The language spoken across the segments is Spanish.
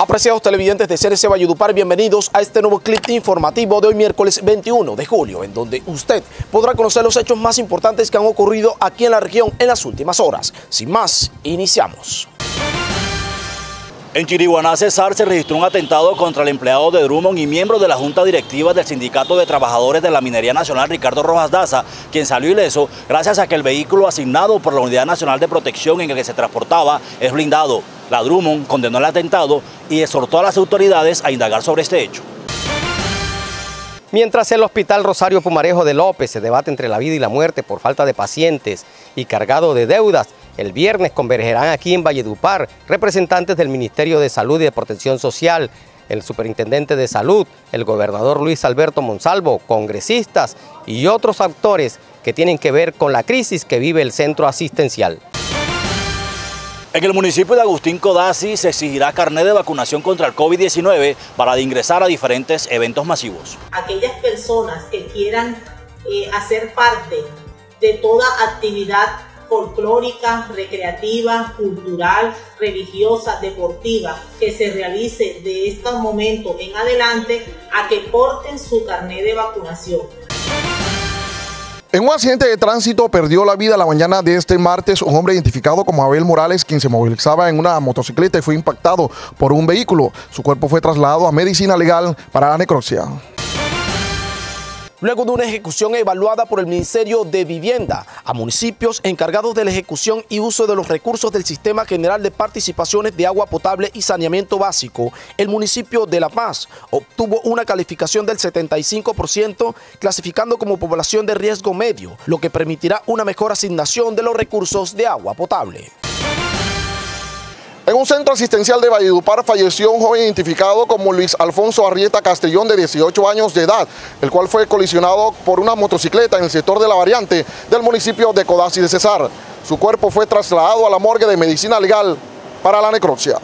Apreciados televidentes de CRC Valledupar, bienvenidos a este nuevo clip informativo de hoy miércoles 21 de julio, en donde usted podrá conocer los hechos más importantes que han ocurrido aquí en la región en las últimas horas. Sin más, iniciamos. En Chiriguaná, Cesar, se registró un atentado contra el empleado de Drummond y miembro de la Junta Directiva del Sindicato de Trabajadores de la Minería Nacional, Ricardo Rojas Daza, quien salió ileso gracias a que el vehículo asignado por la Unidad Nacional de Protección en el que se transportaba es blindado. La Drummond condenó el atentado y exhortó a las autoridades a indagar sobre este hecho. Mientras el Hospital Rosario Pumarejo de López se debate entre la vida y la muerte por falta de pacientes y cargado de deudas, el viernes convergerán aquí en Valledupar representantes del Ministerio de Salud y de Protección Social, el Superintendente de Salud, el Gobernador Luis Alberto Monsalvo, congresistas y otros actores que tienen que ver con la crisis que vive el centro asistencial. En el municipio de Agustín Codazzi se exigirá carnet de vacunación contra el COVID-19 para ingresar a diferentes eventos masivos. Aquellas personas que quieran eh, hacer parte de toda actividad folclórica, recreativa, cultural, religiosa, deportiva que se realice de este momento en adelante a que porten su carnet de vacunación. En un accidente de tránsito perdió la vida la mañana de este martes un hombre identificado como Abel Morales, quien se movilizaba en una motocicleta y fue impactado por un vehículo. Su cuerpo fue trasladado a medicina legal para la necropsia luego de una ejecución evaluada por el Ministerio de Vivienda a municipios encargados de la ejecución y uso de los recursos del Sistema General de Participaciones de Agua Potable y Saneamiento Básico, el municipio de La Paz obtuvo una calificación del 75%, clasificando como población de riesgo medio, lo que permitirá una mejor asignación de los recursos de agua potable. Un centro asistencial de Valledupar falleció un joven identificado como Luis Alfonso Arrieta Castellón de 18 años de edad, el cual fue colisionado por una motocicleta en el sector de la variante del municipio de Codazzi de Cesar. Su cuerpo fue trasladado a la morgue de medicina legal para la necropsia.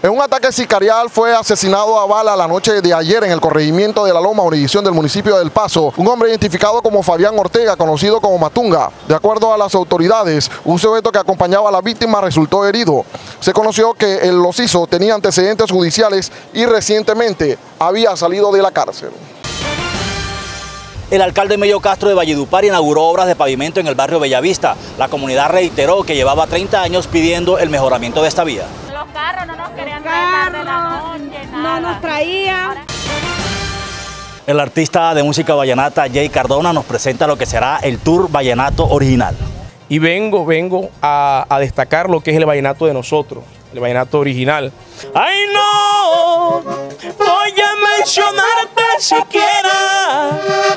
En un ataque sicarial fue asesinado a bala la noche de ayer en el corregimiento de La Loma, jurisdicción del municipio del Paso, un hombre identificado como Fabián Ortega, conocido como Matunga. De acuerdo a las autoridades, un sujeto que acompañaba a la víctima resultó herido. Se conoció que el locizo tenía antecedentes judiciales y recientemente había salido de la cárcel. El alcalde Mello Castro de Valledupar inauguró obras de pavimento en el barrio Bellavista. La comunidad reiteró que llevaba 30 años pidiendo el mejoramiento de esta vía No nos traían. El artista de música vallenata Jay Cardona nos presenta lo que será el Tour Vallenato original. Y vengo, vengo a, a destacar lo que es el vallenato de nosotros, el vallenato original. ¡Ay no! Voy a mencionarte chiquita